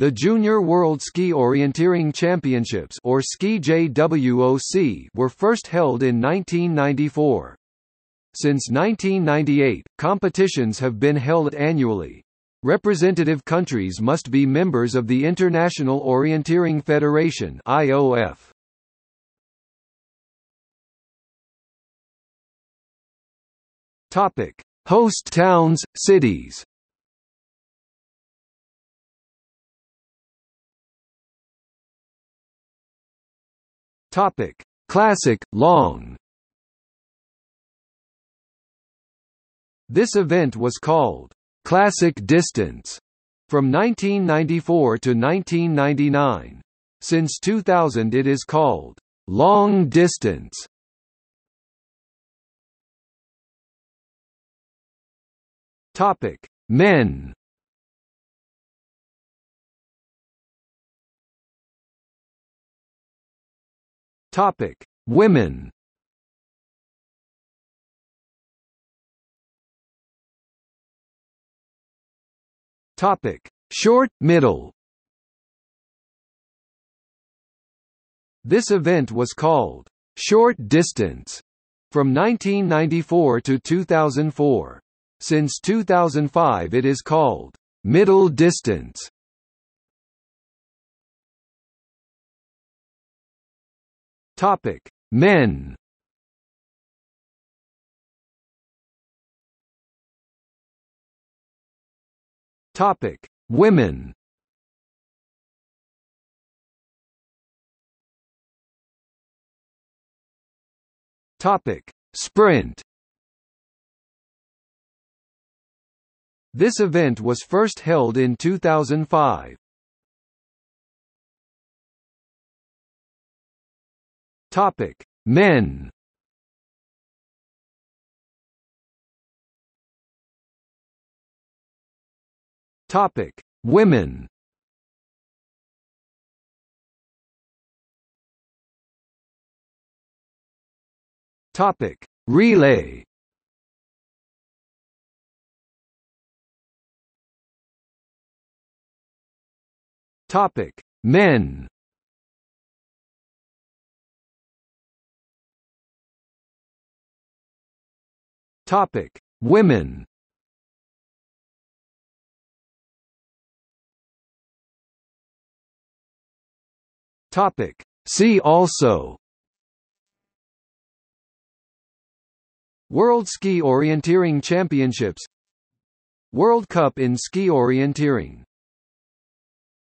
The Junior World Ski Orienteering Championships or Ski JWOC were first held in 1994. Since 1998, competitions have been held annually. Representative countries must be members of the International Orienteering Federation (IOF). Topic: Host towns, cities. Topic: Classic long. This event was called Classic Distance from 1994 to 1999. Since 2000 it is called Long Distance. Topic: Men. Topic: Women. Topic: Short, middle. This event was called short distance from 1994 to 2004. Since 2005 it is called middle distance. Topic: Men. Topic: Women. Topic: Sprint. This event was first held in 2005. Topic: Men. Topic: Women. Topic: Relay. Topic: Men. Topic: Women. Topic: See also. World Ski Orienteering Championships. World Cup in Ski Orienteering